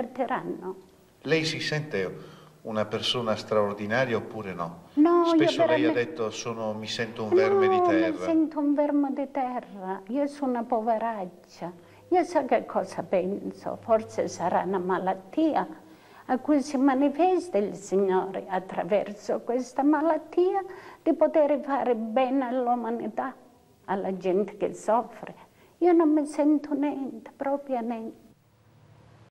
perderanno. Lei si sente una persona straordinaria oppure no? No, Spesso io lei ha detto sono, mi sento un verme no, di mi sento un verme di terra, io sono una poveraccia. Io so che cosa penso, forse sarà una malattia a cui si manifesta il Signore attraverso questa malattia di poter fare bene all'umanità, alla gente che soffre. Io non mi sento niente, proprio niente.